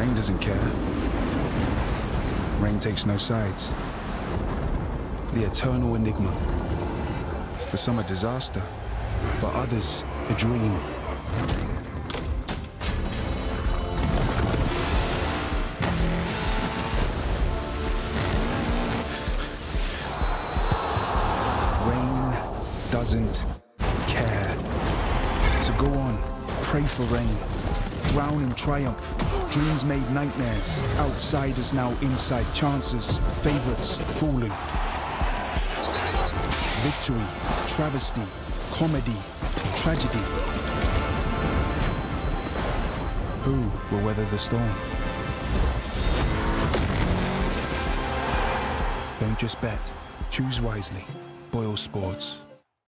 Rain doesn't care. Rain takes no sides. The eternal enigma. For some, a disaster. For others, a dream. Rain doesn't care. So go on, pray for rain. Drown in triumph. Dreams made nightmares. Outsiders now inside chances. Favorites fallen. Victory, travesty, comedy, tragedy. Who will weather the storm? Don't just bet. Choose wisely. Boyle Sports.